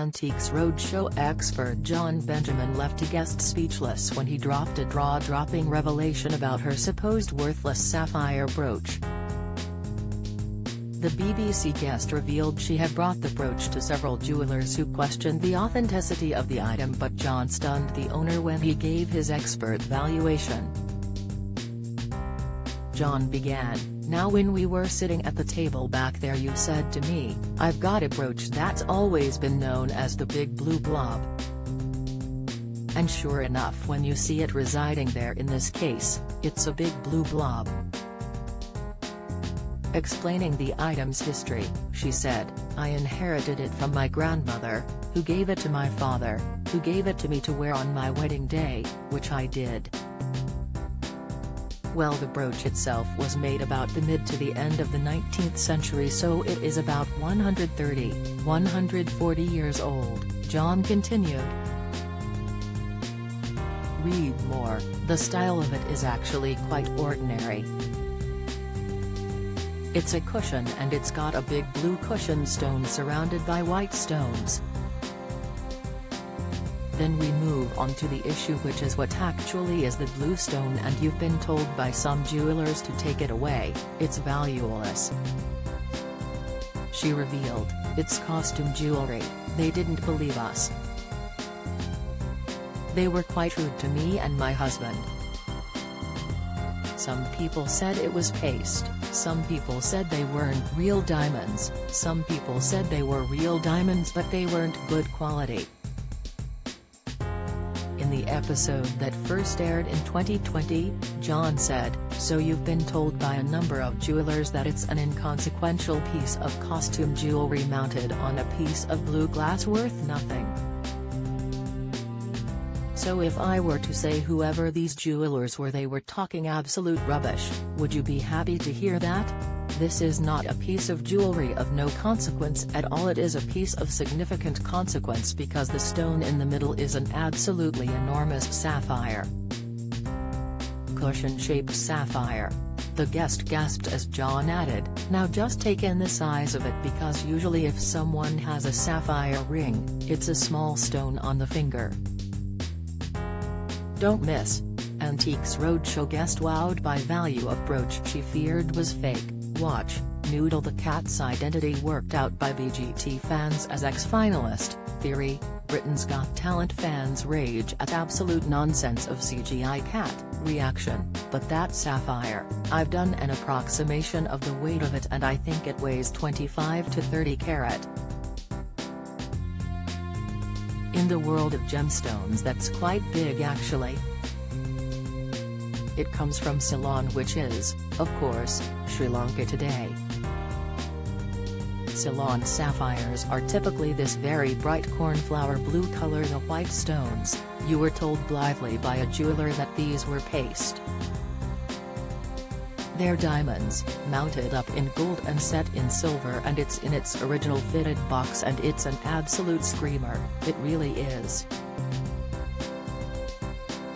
Antiques Roadshow expert John Benjamin left a guest speechless when he dropped a jaw-dropping revelation about her supposed worthless sapphire brooch. The BBC guest revealed she had brought the brooch to several jewelers who questioned the authenticity of the item but John stunned the owner when he gave his expert valuation. John began, now when we were sitting at the table back there you said to me, I've got a brooch that's always been known as the big blue blob. And sure enough when you see it residing there in this case, it's a big blue blob. Explaining the item's history, she said, I inherited it from my grandmother, who gave it to my father, who gave it to me to wear on my wedding day, which I did. Well the brooch itself was made about the mid to the end of the 19th century so it is about 130, 140 years old, John continued. Read more, the style of it is actually quite ordinary. It's a cushion and it's got a big blue cushion stone surrounded by white stones. Then we move on to the issue which is what actually is the blue stone and you've been told by some jewelers to take it away, it's valueless. She revealed, it's costume jewelry, they didn't believe us. They were quite rude to me and my husband. Some people said it was paste, some people said they weren't real diamonds, some people said they were real diamonds but they weren't good quality the episode that first aired in 2020, John said, so you've been told by a number of jewelers that it's an inconsequential piece of costume jewelry mounted on a piece of blue glass worth nothing. So if I were to say whoever these jewelers were they were talking absolute rubbish, would you be happy to hear that? This is not a piece of jewelry of no consequence at all it is a piece of significant consequence because the stone in the middle is an absolutely enormous sapphire. Cushion-shaped sapphire. The guest gasped as John added, now just take in the size of it because usually if someone has a sapphire ring, it's a small stone on the finger. Don't miss. Antiques Roadshow guest wowed by value of brooch she feared was fake. Watch, Noodle the Cat's identity worked out by BGT fans as ex-finalist, Theory, Britain's Got Talent fans rage at absolute nonsense of CGI cat, reaction, but that sapphire, I've done an approximation of the weight of it and I think it weighs 25 to 30 carat. In the world of gemstones that's quite big actually. It comes from Ceylon which is, of course, Sri Lanka today. Ceylon sapphires are typically this very bright cornflower blue color the white stones, you were told blithely by a jeweler that these were paste. They're diamonds, mounted up in gold and set in silver and it's in its original fitted box and it's an absolute screamer, it really is.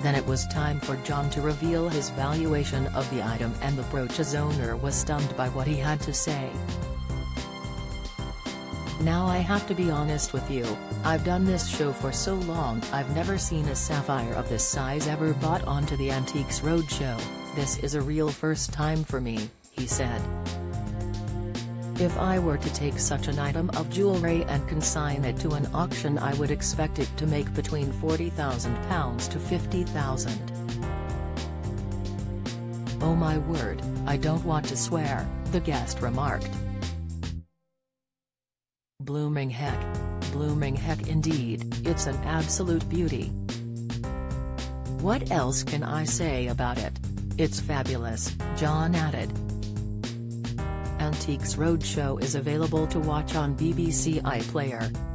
Then it was time for John to reveal his valuation of the item and the brooch's owner was stunned by what he had to say. Now I have to be honest with you, I've done this show for so long I've never seen a sapphire of this size ever bought onto the Antiques Roadshow, this is a real first time for me, he said. If I were to take such an item of jewelry and consign it to an auction I would expect it to make between £40,000 to £50,000. Oh my word, I don't want to swear, the guest remarked. Blooming heck. Blooming heck indeed, it's an absolute beauty. What else can I say about it? It's fabulous, John added. Antiques Roadshow is available to watch on BBC iPlayer.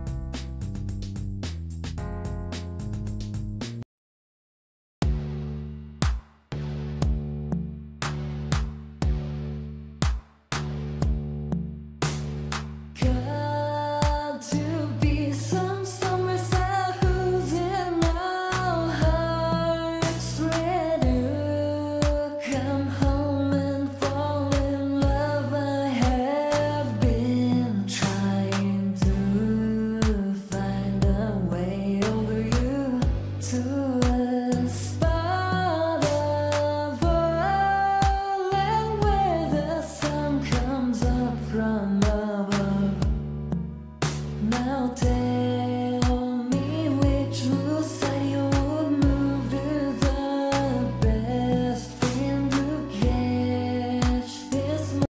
day.